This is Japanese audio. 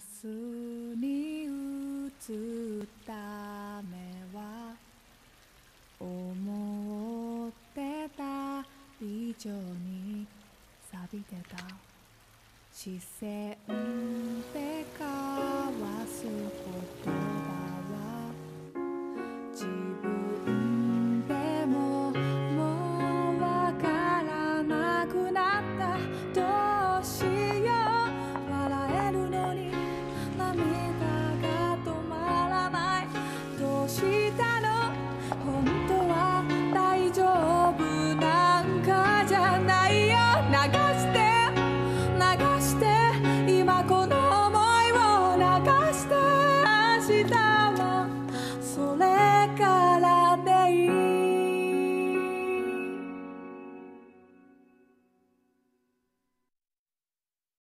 スに映った目は思ってた以上に錆びてた。視線